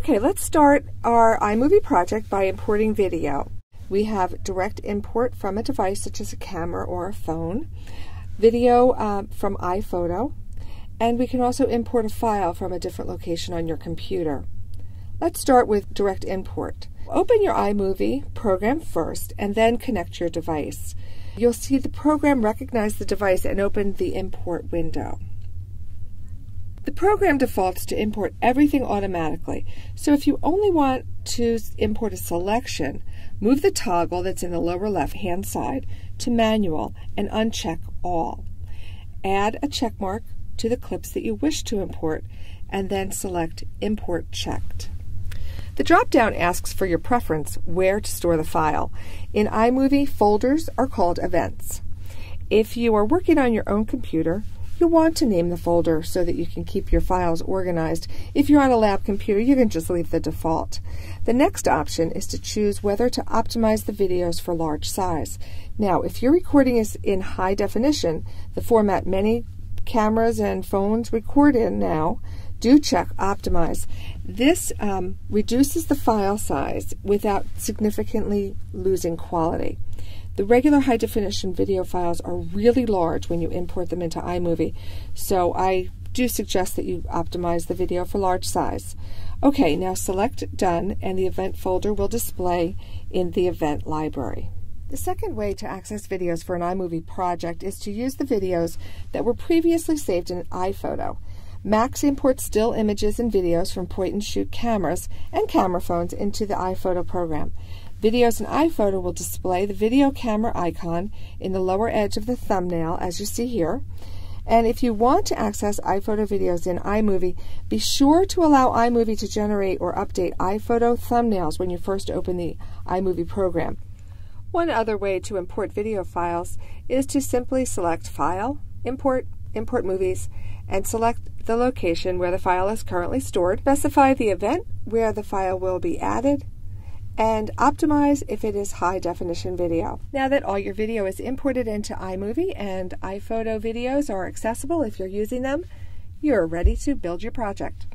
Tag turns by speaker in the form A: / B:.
A: Okay, let's start our iMovie project by importing video. We have direct import from a device such as a camera or a phone, video uh, from iPhoto, and we can also import a file from a different location on your computer. Let's start with direct import. Open your iMovie program first and then connect your device. You'll see the program recognize the device and open the import window. The program defaults to import everything automatically, so if you only want to import a selection, move the toggle that's in the lower left hand side to manual and uncheck all. Add a check mark to the clips that you wish to import and then select Import Checked. The drop-down asks for your preference where to store the file. In iMovie, folders are called events. If you are working on your own computer, You'll want to name the folder so that you can keep your files organized. If you're on a lab computer, you can just leave the default. The next option is to choose whether to optimize the videos for large size. Now, if your recording is in high definition, the format many cameras and phones record in now, do check optimize. This um, reduces the file size without significantly losing quality. The regular high definition video files are really large when you import them into iMovie, so I do suggest that you optimize the video for large size. Okay, now select Done and the event folder will display in the event library. The second way to access videos for an iMovie project is to use the videos that were previously saved in iPhoto. Macs imports still images and videos from point and shoot cameras and camera phones into the iPhoto program. Videos in iPhoto will display the video camera icon in the lower edge of the thumbnail, as you see here. And if you want to access iPhoto videos in iMovie, be sure to allow iMovie to generate or update iPhoto thumbnails when you first open the iMovie program. One other way to import video files is to simply select File, Import, Import Movies, and select the location where the file is currently stored. Specify the event where the file will be added and optimize if it is high definition video. Now that all your video is imported into iMovie and iPhoto videos are accessible if you're using them, you're ready to build your project.